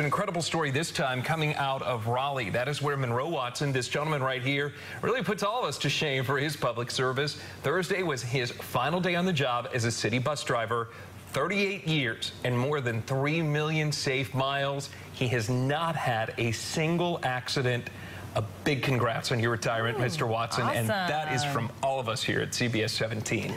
An incredible story this time coming out of Raleigh. That is where Monroe Watson, this gentleman right here, really puts all of us to shame for his public service. Thursday was his final day on the job as a city bus driver. 38 years and more than 3 million safe miles. He has not had a single accident. A big congrats on your retirement, Mr. Watson. Awesome. And that is from all of us here at CBS 17.